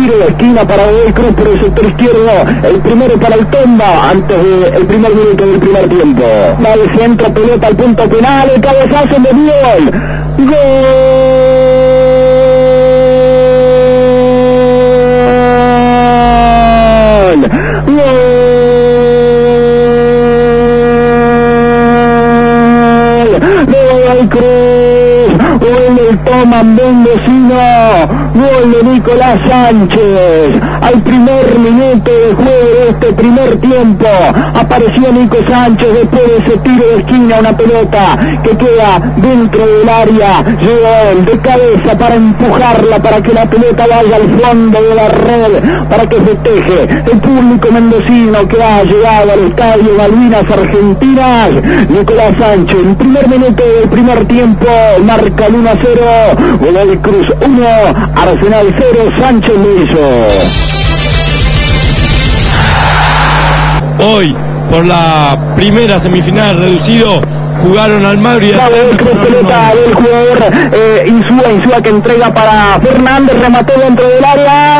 tiro de esquina para Godoy Cruz por el sector izquierdo. El primero para el Tomba antes del primer minuto del primer tiempo. Va de centro, pelota al punto penal, el cabezazo de gol. Gol. Gol del Toma Mendocino. Gol de Nicolás Sánchez. Al primer minuto de juego este primer tiempo apareció Nico Sánchez después de ese tiro de esquina, una pelota que queda dentro del área. Llegó él de cabeza para empujarla, para que la pelota vaya al fondo de la red, para que festeje el público mendocino que ha llegado al estadio Malvinas Argentinas. Nicolás Sánchez, en primer minuto del primer tiempo, marca el 1 a 0. Godoy Cruz 1, Arsenal 0, Sánchez lo hizo. Hoy, por la primera semifinal reducido, jugaron al Madrid. Cruz pelota del jugador eh, Insúa, Insúa que entrega para Fernández, remató dentro del área.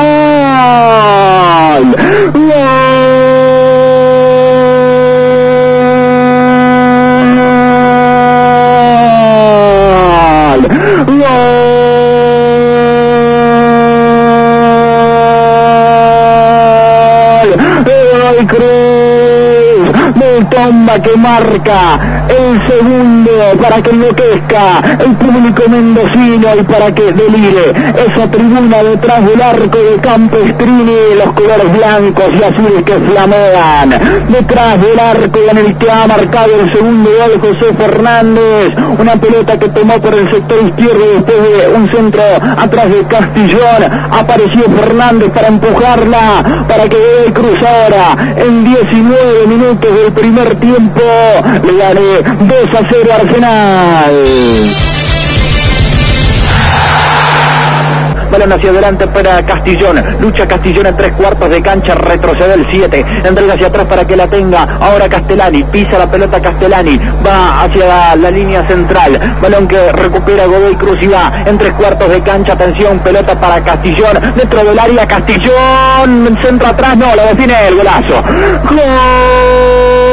¡Gol! ¡Gol! ¡Gol! ¡Godoy Cruz! Del Tomba que marca el segundo para que enloquezca el público mendocino y para que delire esa tribuna detrás del arco de Campestrini, los colores blancos y azules que flamean. Detrás del arco en el que ha marcado el segundo gol José Fernández, una pelota que tomó por el sector izquierdo después de un centro atrás de Castillón. Apareció Fernández para empujarla, para que dé Cruz ahora en 19 minutos del primer tiempo le gane 2 a 0 Arsenal. Balón hacia adelante para Castillón. Lucha Castillón en tres cuartos de cancha. Retrocede el 7. Entrega hacia atrás para que la tenga. Ahora Castellani. Pisa la pelota Castellani. Va hacia la, la línea central. Balón que recupera Godoy Cruz y va en tres cuartos de cancha. Atención. Pelota para Castillón. Dentro del área Castillón. Centro atrás. No, lo define el golazo. Gol.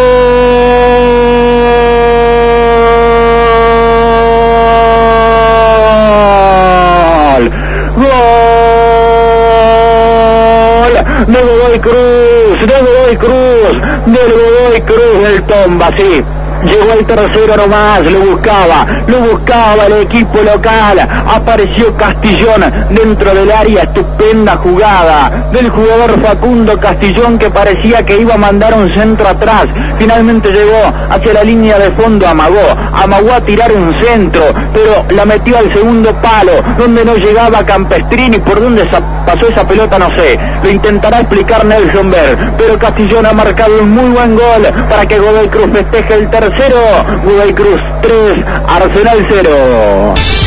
De Godoy Cruz, de Godoy Cruz, del Godoy Cruz del Tomba, sí. Llegó el tercero nomás, lo buscaba, lo buscaba el equipo local. Apareció Castillón dentro del área, estupenda jugada del jugador Facundo Castillón que parecía que iba a mandar un centro atrás. Finalmente llegó hacia la línea de fondo, amagó, amagó a tirar un centro, pero la metió al segundo palo, donde no llegaba Campestrini, por dónde pasó esa pelota no sé, lo intentará explicar Nelson Ver, pero Castillón ha marcado un muy buen gol para que Godoy Cruz festeje el tercero, Godoy Cruz 3, Arsenal 0.